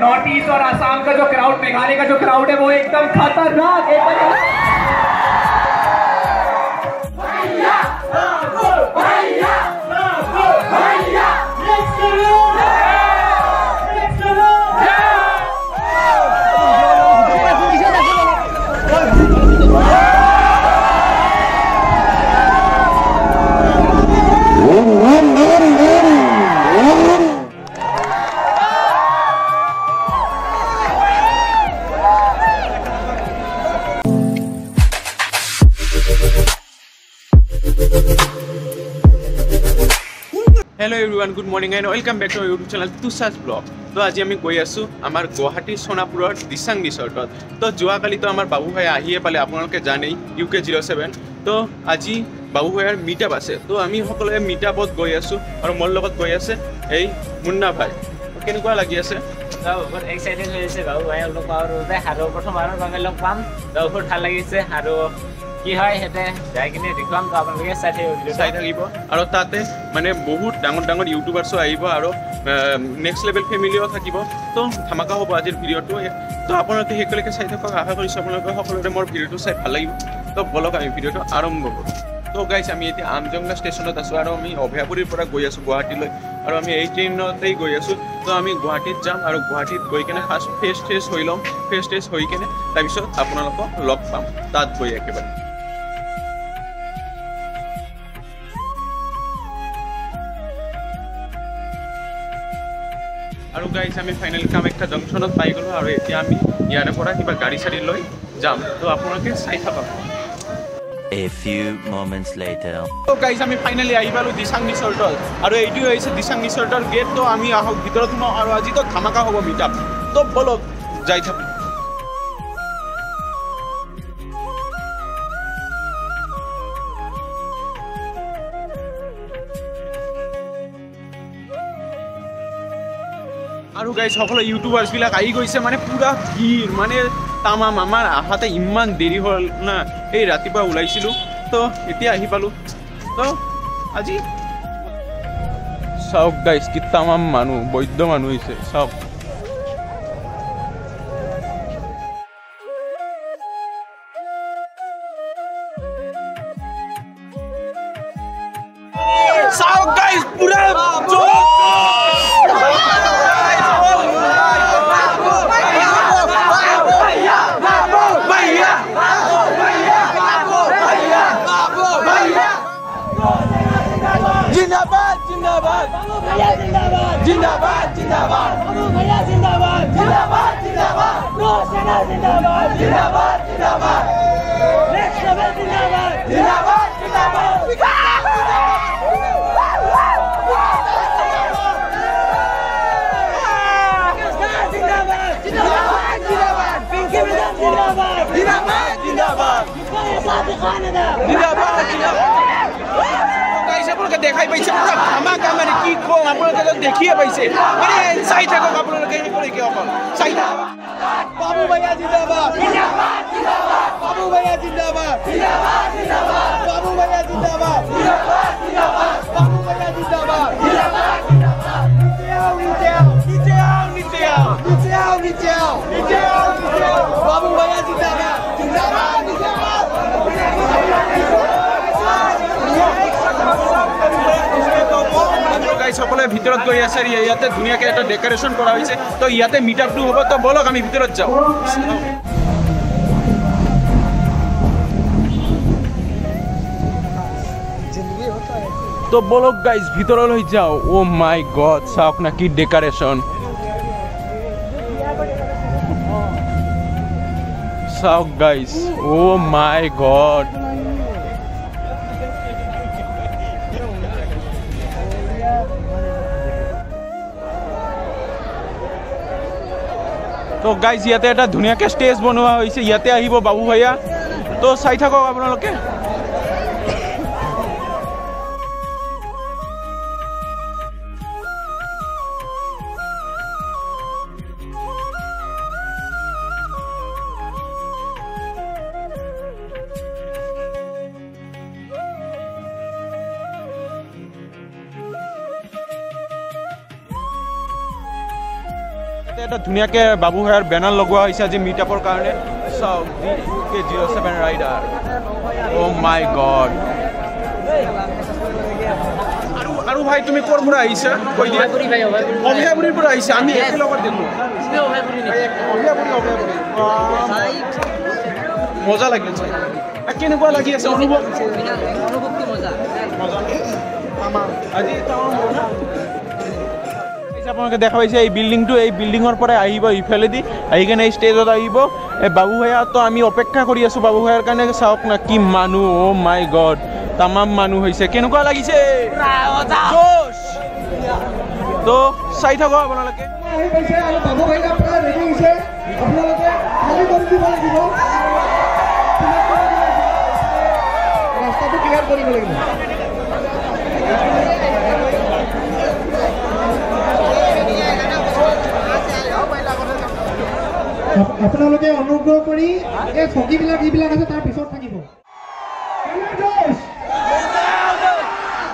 North east और आसाम का जो क्राउड मेघालय का जो क्राउड है, वो एकदम खतरनाक एक everyone good morning and welcome back to YouTube channel Tushar vlog তো আজি আমি গৈ আছোঁ আমাৰ গুৱাহাটীৰ সোণাপুৰৰ দিচাং ৰিচৰ্টত তো যোৱাকালিতো আমাৰ বাবু ভাই আহিয়ে পালে আপোনালোকে জানেই ইউ কে জিৰ' ছেভেন তো আজি বাবু ভাইৰ মিট আপ আছে। তো আমি সকলোৱে মিট আপত গৈ আছোঁ আৰু মোৰ লগত গৈ আছে এই মুন্না ভাই। কেনেকুৱা লাগি আছে? বহুত এক্সাইটেড হৈ আছে বাবু ভাই লগ পাওঁ বাবে আৰু পাম। বহুত ভাল লাগিছে আৰু কি হয় সিহঁতে? যাই কিনে দেখুৱাম তো আপোনালোকে চাই থাকিব ভিডিঅ'টো চাই থাকিব। আৰু তাতে মানে বহুত ডাঙৰ ডাঙৰ ইউটিউবাৰ্ছো আহিব আৰু নেক্সট লেভেল ফেমিলিও থাকিব। তো ধামাকা হ'ব আজিৰ ভিডিঅ'টো তো আপোনালোকে শেষলৈকে চাই থাকক। আশা কৰিছোঁ আপোনালোকে সকলোৰে মোৰ ভিডিঅ'টো চাই ভাল লাগিব। তো বলক আমি ভিডিঅ'টো আৰম্ভ কৰোঁ। তো গাইছ আমি এতিয়া আমজংগা ষ্টেচনত আছোঁ আৰু আমি অভয়াপুৰীৰ পৰা গৈ আছোঁ গুৱাহাটীলৈ। আৰু আমি এই ট্ৰেইনতেই গৈ আছোঁ। তো আমি গুৱাহাটীত যাম আৰু গুৱাহাটীত গৈ কেনে ফাৰ্ষ্ট ফ্ৰেছ ট্ৰেছ হৈ ল'ম। ফ্ৰেছ ট্ৰেছ হৈ কেনে তাৰপিছত আপোনালোকক লগ পাম। তাত গৈ একেবাৰে। আৰু গাইজ আমি ফাইনেল কামাখ্যা জংচনত পাই গ'লোঁ আৰু এতিয়া আমি ইয়াৰে পৰা কিবা গাড়ী চাড়ী লৈ যাম। তো আপোনালোকে চাই থাকক। A few moments later. তো গাইজ আমি ফাইনেলি আহি পালোঁ দিচাং ৰিচৰ্টত আৰু এইটোৱে হৈছে দিচাং ৰিচৰ্টৰ গেট তো আমি আহক ভিতৰত সোমাওঁ আৰু আজিতো ধামাকা হ'ব মিট আপ তো বলক যাই থাকোঁ। আৰু গাইজ সকলো ইউটিউবাৰ্ছবিলাক আহি গৈছে মানে পূৰা ভিৰ মানে তামাম আমাৰ আহাতে ইমান দেৰি হ'ল না এই ৰাতিপুৱা ওলাইছিলোঁ তো এতিয়া আহি পালোঁ তো আজি চাওক গাইজ কি তামাম মানুহ বৈদ্য মানুহ হৈছে চাওক। খাই পাইছে পুৰা ঘামা ঘামেৰে কি কম আপোনালোকে দেখিয়ে পাইছে মানে চাই থাকক আপোনালোকে কি কৰে কি অকল চাই থাকক বাবু ভাইয়া জিন্দাবাদ বাবু ভাইয়া জিন্দাবাদ সকলোৱে ভিতৰত গৈ আছে ইয়াতে ধুনীয়াকৈ এটা ডেকৰেশ্যন কৰা হৈছে। তো ইয়াতে মিট আপটো হ'ব, তো বলক আমি ভিতৰত যাওঁ। তো বলক গাইজ ভিতৰলৈ যাওঁ। অ' মাই গড চাওক না কি ডেকৰেশ্যন চাওক গাইজ অ' মাই গড তো গাইজ ইয়াতে এটা ধুনীয়াকৈ ষ্টেজ বনোৱা হৈছে। ইয়াতে আহিব বাবু ভাইয়া। তো চাই থাকক আপোনালোকে। ধুনীয়াকৈ বাবু ভূঞাৰ বেনাৰ লগোৱা হৈছে আজি মিট আপৰ কাৰণে। চাওক K zero' seven rider oh' my god আৰু ভাই তুমি ক'ৰ পৰা আহিছা? কৈ দিয়া। অভয়াপুৰীৰ পৰা আহিছা। আমি একেলগত দেখোঁ। মজা লাগিল চাই। কেনেকুৱা লাগি আছে? অনুভৱ? মজা আজি দেখা পাইছে এই বিল্ডিংটো এই বিল্ডিঙৰ পৰাই আহিব ইফালেদি আহি কেনে ষ্টেজত আহিব। এই বাবু ভূঞাতো আমি অপেক্ষা কৰি আছোঁ বাবু ভূঞাৰ কাৰণে চাওক না কি মানুহ অ' মাই গড তামাম মানুহ হৈছে। কেনেকুৱা লাগিছে! তো চাই থাকক আপোনালোকে। ৰাস্তাটো ক্লিয়াৰ কৰিব লাগিব আপ- আপোনালোকে অনুগ্ৰহ কৰি এই চকীবিলাক যিবিলাক আছে তাৰ পিছত থাকিব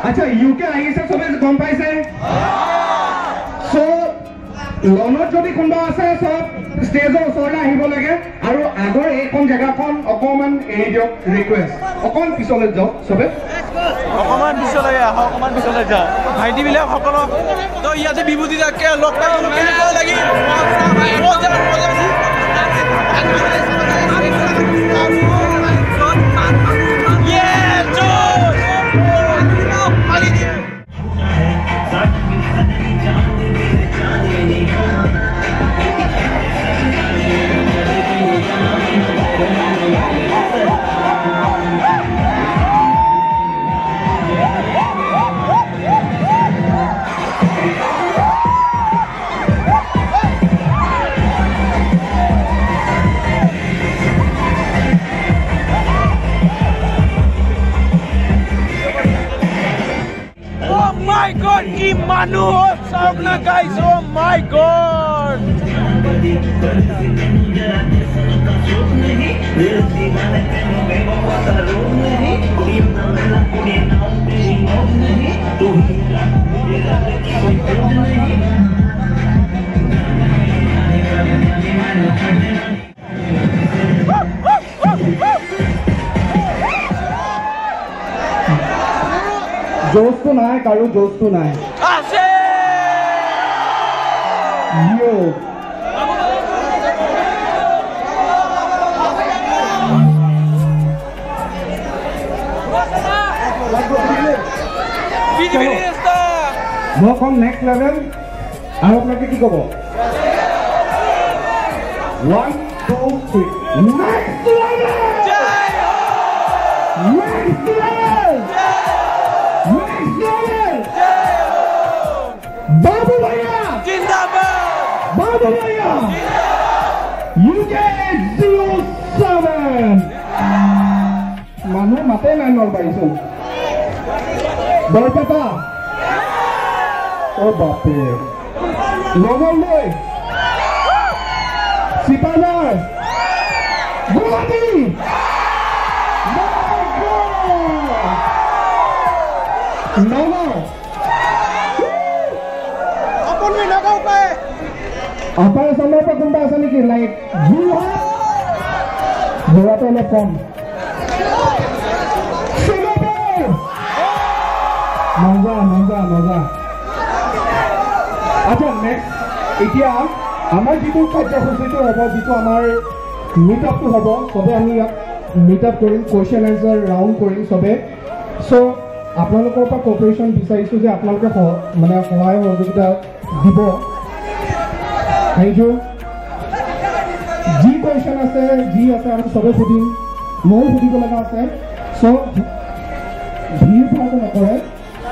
আচ্ছা ইউকে আহিছে চবে গম পাইছে? লনত যদি কোনোবা আছে চব ষ্টেজৰ ওচৰলৈ আহিব লাগে। আৰু আগৰ এইখন জেগাখন অকণমান এৰি দিয়ক ৰিকুৱেষ্ট অকণ পিছলৈ যাওক চবে। অকণমান পিছলৈ আহক অকণমান পিছলৈ যাওঁ ভাইটিবিলাক সকলক তো ইয়াতে বিভূতি দাকে লগ পাইছিলোঁ কেনেকুৱা Congratulations. Mani Manu of Saugna, guys. Oh my god. Thank you. জোচটো নাই কাৰো জোচটো নাই। ইয়' মই ক'ম নেক্সট লেভেল আৰু আপোনালোকে কি ক'ব one two three next level next level ನಾನು ಮತ್ತೆ ನಾನು ಬಯಸು ಬಯಬೇಕಾ ಓ ಬಾಪೆ ಲೋಮಲ್ಲಿ ಸಿಪಾನಾಳ್ ಗುಲಾಬಿ apa yang sama apa kumpul ini like jiwa jiwa telepon. মজা মজা মজা আচ্ছা নেক্সট এতিয়া আমাৰ যিটো কাৰ্যসূচীটো হ'ব যিটো আমাৰ মিট আপটো হ'ব চবে আমি ইয়াত মিট আপ কৰিম কুৱেশ্যন এনচাৰ ৰাউণ্ড কৰিম চবে। চ' আপোনালোকৰ পৰা কপাৰেশ্যন বিচাৰিছোঁ যে আপোনালোকে মানে সহায় সহযোগিতা দিব। থেংক ইউ যি কুৱেশ্যন আছে যি আছে আমি চবে সুধিম। ময়ো সুধিব লগা আছে। চ' ভিৰ ভাৰটো নকৰে।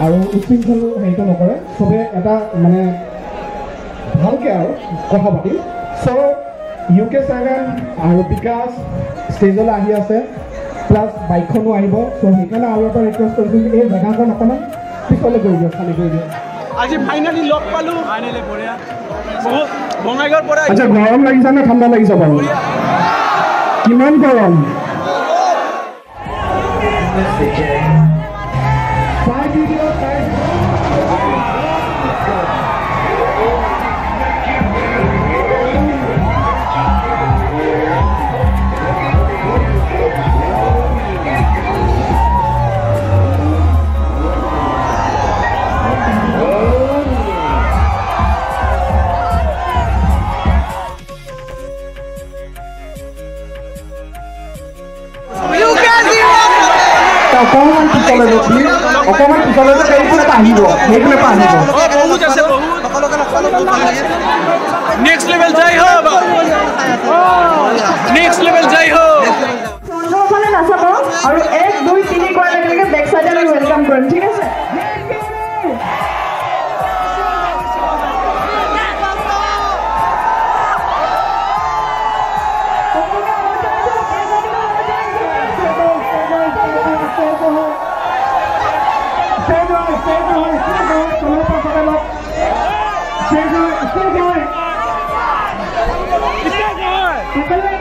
আৰু উচ্ছৃংখল হেৰিটো নকৰে। চবে এটা মানে ভালকৈ আৰু কথা পাতিম চ' ইউ কে ছেভেন আৰু বিকাশ ষ্টেজলৈ আহি আছে। প্লাছ বাইকখনো আহিব। চ' সেইকাৰণে আৰু এটা ৰিকুৱেষ্ট কৰিছোঁ এই জেগাখন অকণমান পিছলৈ কৰি দিয়ক খালী কৰি দিয়ক। আজি ফাইনেলি লগ পালোঁ। ফাইনেলি বঢ়িয়া। বহুত বঙাইগাঁৱৰ পৰা আচ্ছা গৰম লাগিছে নে ঠাণ্ডা লাগিছে বাৰু? কিমান গৰম? फेंकलं पाहिजे luật Chết rồi, chết rồi Chết rồi Chết rồi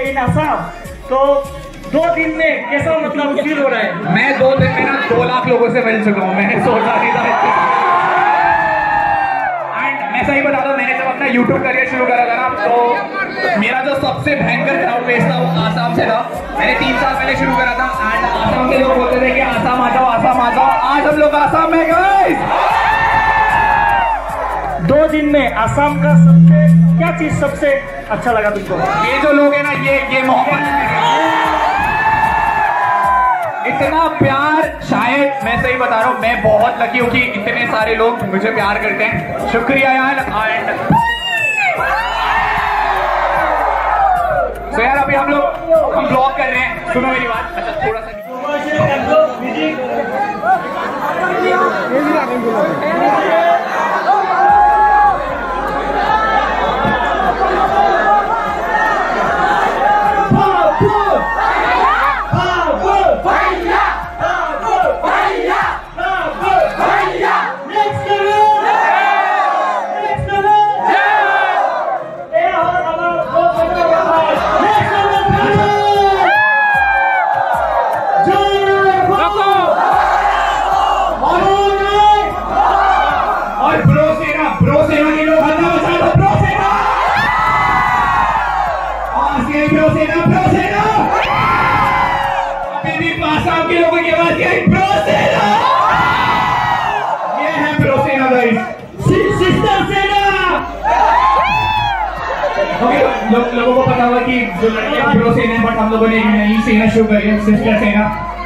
इन आसाम तो दो दिन में कैसा मतलब फील हो रहा है? मैं दो दिन में ना दो लाख लोगों से मिल चुका हूँ मैंने सोचा नहीं था। मैं सही बता दूँ, मैंने जब अपना यूट्यूब करियर शुरू करा था ना तो मेरा जो सबसे भयंकर क्राउड बेस था वो आसाम से था। मैंने तीन साल पहले शुरू करा था एंड आसाम के लोग बोलते थे कि आसाम आ जाओ, आसाम आ जाओ। आज हम लोग आसाम में गए दो दिन में आसाम का सबसे क्या चीज़ सबसे अच्छा लगा तुमको? ये जो लोग है ना ये ये मोहब्बत। इतना प्यार शायद मैं सही बता रहा हूँ मैं बहुत लकी हूँ कि इतने सारे लोग मुझे प्यार करते हैं। शुक्रिया यार एंड तो यार अभी हम लोग हम ब्लॉग कर रहे हैं। सुनो मेरी बात। अच्छा थोड़ा सा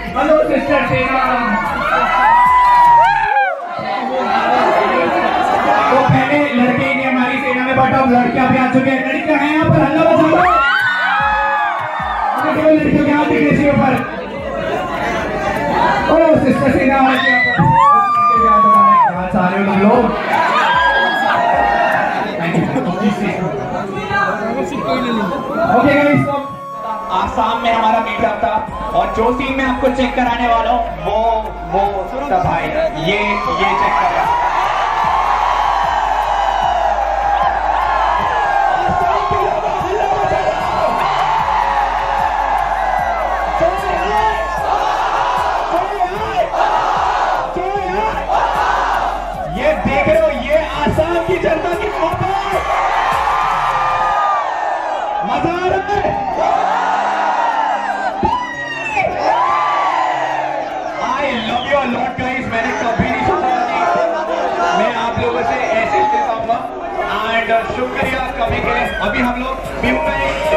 हेलो सिस्टर सेना तो पहले लड़के ही हमारी सेना में बट अब लड़कियाँ भी आ चुके हैं लड़कियाँ हैं यहाँ पर हल्ला दो केवल लड़कियों के हाथ दिख रहे ऊपर ओ सिस्टर सेना वाले के यहाँ पर लड़के भी हाथ बजा रहे। कहाँ से आ रहे तुम लोग ओके गाइस आसाम में हमारा मीटअप था और जो टीम में आपको चेक कराने वाला हूँ, वो वो तबाही ये ये चेक कर ये देख रहे हो, ये आसाम की जनता शुक्रिया कमी के अभी हम लोग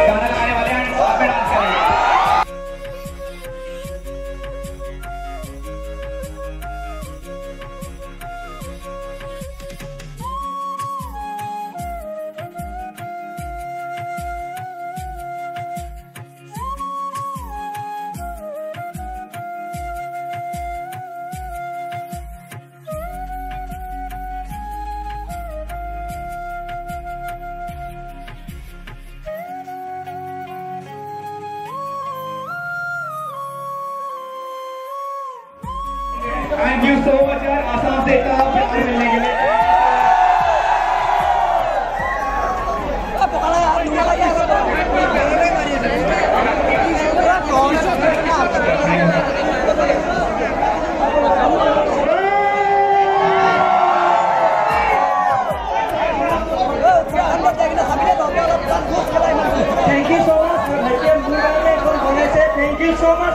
गाना गाने वाले इतना प्यार मिलने के लिए Thank you so much.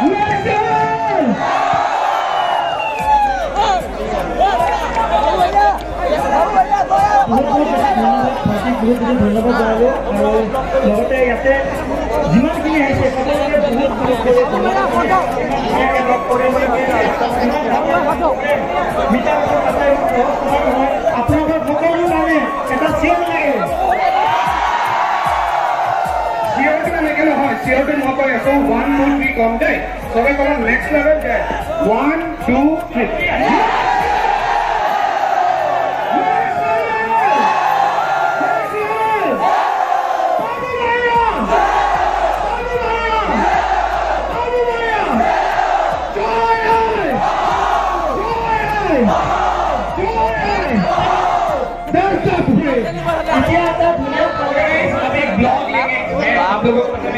বহুত বহুত ধন্যবাদ জনালোঁ আৰু আপোনালোকৰ সকলো কাৰণে এটা চিঞৰ লাগে নহয় চিঞৰটো নকৰে চ' ওৱান টু থ্ৰী কম দেই। চবে ক'ব নেক্সট লেভেল যায়। ওৱান টু থ্ৰী लोगों को मतलब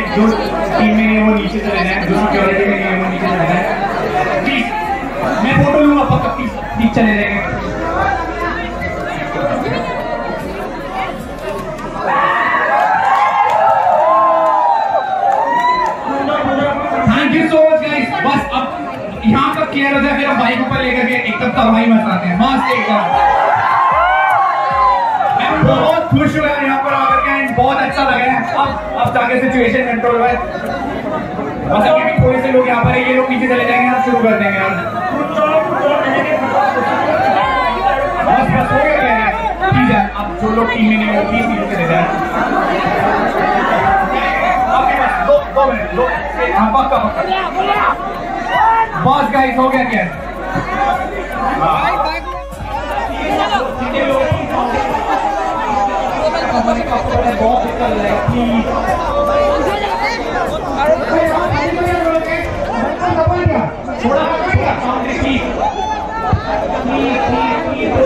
लाइक जो टीम में नहीं है, वो नीचे चले जाएँ जो सिक्योरिटी में नहीं है, वो नीचे चले जाएँ प्लीज़ मैं फ़ोटो लूँगा पक्का प्लीज़ प्लीज़ चले जाएँगे यहाँ का क्लियर हो जाए, फिर हम बाइक ऊपर लेकर के एकदम तबाही मचाते हैं। मस्त एकदम मैं बहुत खुश हुआ यहाँ के बहुत अच्छा लगा है। अब अब जाके सिचुएशन कंट्रोल हुआ है। अभी भी थोड़े से लोग यहाँ पर है, ये लोग पीछे चले जाएँगे, हम शुरू कर देंगे यार। बस बस, हो गया ठीक है, अब जो लोग टीम में चले जाए। बस, दो हाँ गाइस हो गया क्या कपड़े बहुत निकल रहे थोड़ा ठीक ठीक ठीक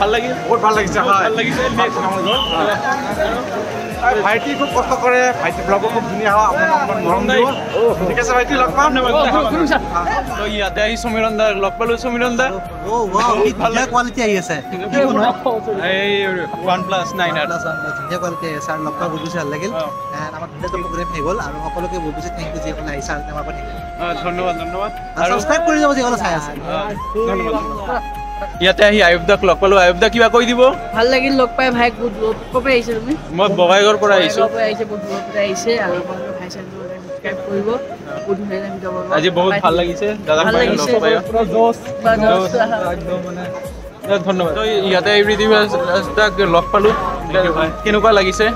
ভাল লাগিল? বহুত ভাল লাগিছে ভাল লাগিছে ভাইটি খুব কষ্ট কৰে ভাইটি ব্লগো খুব ধুনীয়া হয় আপোনাক অকণমান মৰম দিব ঠিক আছে ভাইটি লগ পাম। তো ইয়াতে আহি সমীৰণ দাক লগ পালো সমীৰণ দা কোৱালিটি আহি আছে। এই ওৱান প্লাছ নাইন আৰ। ধুনীয়া কোৱালিটি আহি আছে। আৰু লগ পাই বহুত বেছি ভাল লাগিল। And আমাৰ ধুনীয়া প্ৰগ্ৰেম হৈ গ'ল আৰু সকলোকে বহুত বেছি থেংক ইউ যিসকলে আহিছে আৰু আমাৰ পৰা। ধন্যবাদ ধন্যবাদ। আৰু ছাবস্ক্ৰাইব কৰি যাব যিসকলে চাই আছে। ধন্যবাদ। ইয়াতে আহি আয়ুব দাক লগ পালো। আয়ুব দা কিবা কৈ দিব? ভাল লাগিল লগ পাই দূৰত ক'ৰ পৰা আহিছে তুমি? মই বগাইগড়ৰ পৰা আহিছো। ভাই আজি বহুত ভাল লাগিছে। দাদাক জোচ। ধন্যবাদ। তো ইয়াতে ঋতিক দাক লগ পালো। কেনেকুৱা লাগিছে?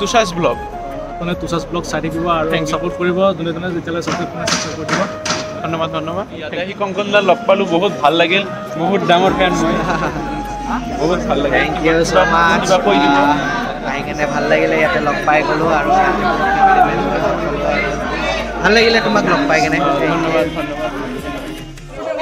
তুষাৰ ব্লগ। আপুনি তুষাৰ ব্লগ চাই থাকিব আৰু. ছাপোৰ্ট কৰিব। যোনে যোনে যেতিয়ালৈ ছাপোৰ্ট কৰে ছাপোৰ্ট কৰি দিব। ধন্যবাদ ধন্যবাদ। ইয়াতে আহি কংকন দা লগ পালো বহুত ভাল লাগিল। বহুত ডাঙৰ ফেন মই। বহুত ভাল লাগিল। থেংক ইউ ছ' মাছ কিবা কৈ দিব? আহি কেনে ভাল লাগিলে ইয়াতে লগ পাই গ'লো আৰু ভাল লাগিলে তোমাক লগ পাই কেনে। ধন্যবাদ।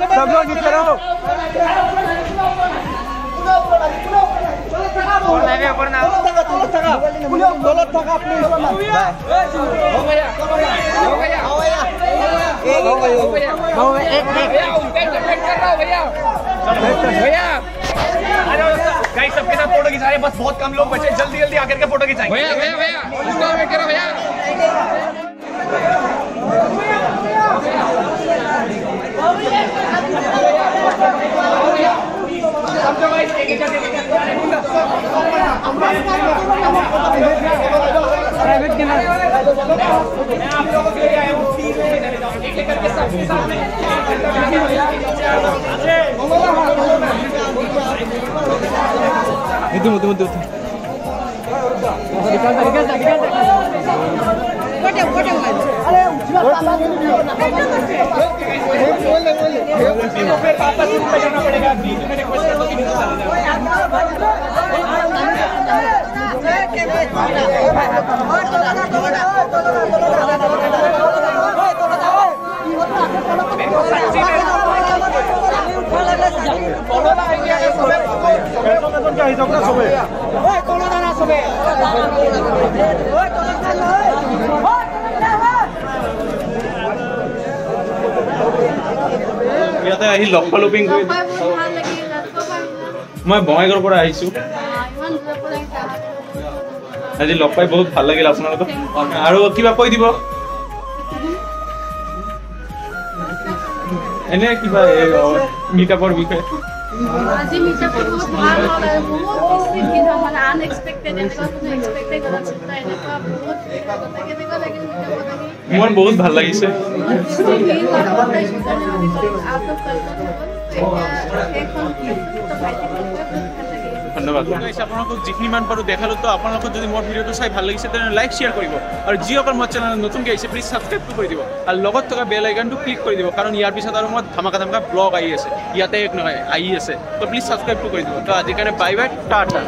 सब लोग इधर आओ भैया गाइस सबके साथ फ़ोटो खिंचा रहे बस बहुत कम लोग बचे जल्दी जल्दी आकर के फ़ोटो खिंचाए भैया भैया भैया भैया। प्राइवेट मैं आप लोगों के लिए आया हूँ तीन महीने एक लेकर के सबके सामने मुद्दे मुद्दे मुद्दे निकलता निकलता निकलता Itu, itu, itu. फिर वापस रूम पे जाना पड़ेगा बीच में रिक्वेस्ट कर दो कि नीचे चले जाओ ইয়াতে আহি লগ পালো পিংকুৱে। মই বঙাইগাঁৱৰ পৰা আহিছো। আজি লগ পাই বহুত ভাল লাগিল আপোনালোকক। আৰু কিবা কৈ দিব? এনে কিবা মিটআপৰ বিষয়ে। আজি মিটাৰটো বহুত ভাল হ'ল আৰু বহুত বেছি ভিৰ হ'ল মানে আনএক্সপেক্টেড এনেকুৱা কোনো এক্সপেক্টে কৰা নাছিলোঁ এনেকুৱা বহুত ভিৰ হ'ল তাতে কেনেকুৱা লাগিল মিটাৰত আহি মোৰ বহুত ভাল লাগিছে। আউট অফ হ'ল ধন্যবাদ। আপোনালোকক যিখিনি মান পাৰোঁ দেখালোঁ তো আপোনালোকক যদি মোৰ ভিডিঅ'টো চাই ভাল লাগিছে তেনেহ'লে লাইক শ্বেয়াৰ কৰিব। আৰু যিসকল মোৰ চেনেল নতুনকৈ আহিছে প্লিজ ছাবস্ক্ৰাইবটো কৰি দিব। আৰু লগত থকা বেল আইকনটো ক্লিক কৰি দিব কাৰণ ইয়াৰ পিছত আৰু মই ধামাকা ধামাকা ব্লগ আহি আছে। ইয়াতে এক নহয় আহি আছে। তো প্লিজ ছাবস্ক্ৰাইবটো কৰি দিব। তো আজিৰ কাৰণে বাই বাই টাটা।